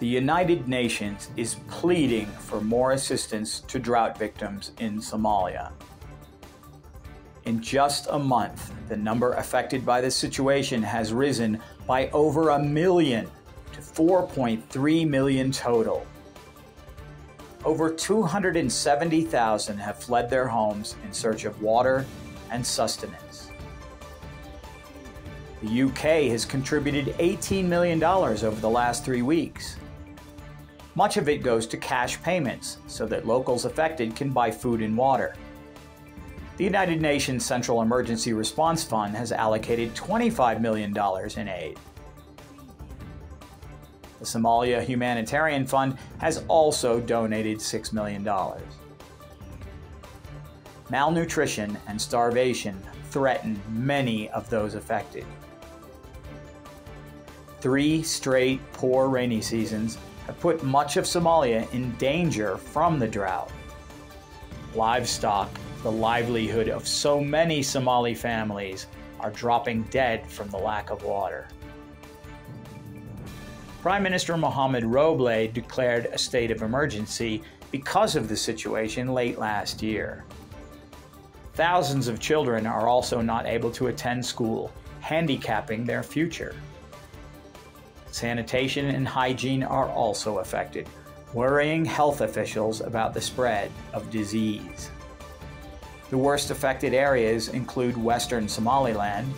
The United Nations is pleading for more assistance to drought victims in Somalia. In just a month, the number affected by this situation has risen by over a million to 4.3 million total. Over 270,000 have fled their homes in search of water and sustenance. The UK has contributed $18 million over the last three weeks. Much of it goes to cash payments so that locals affected can buy food and water. The United Nations Central Emergency Response Fund has allocated $25 million in aid. The Somalia Humanitarian Fund has also donated $6 million. Malnutrition and starvation threaten many of those affected. Three straight poor rainy seasons have put much of Somalia in danger from the drought. Livestock, the livelihood of so many Somali families, are dropping dead from the lack of water. Prime Minister Mohamed Roble declared a state of emergency because of the situation late last year. Thousands of children are also not able to attend school, handicapping their future. Sanitation and hygiene are also affected, worrying health officials about the spread of disease. The worst affected areas include western Somaliland,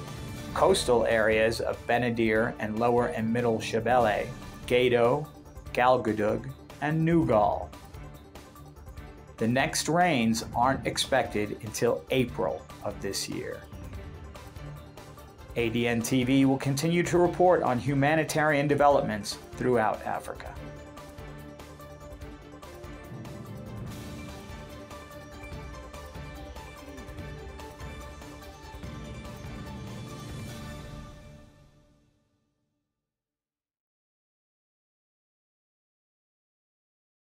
coastal areas of Benadir and lower and middle Shabelle, Gedo, Galguduud, and Nugal. The next rains aren't expected until April of this year. ADN TV will continue to report on humanitarian developments throughout Africa.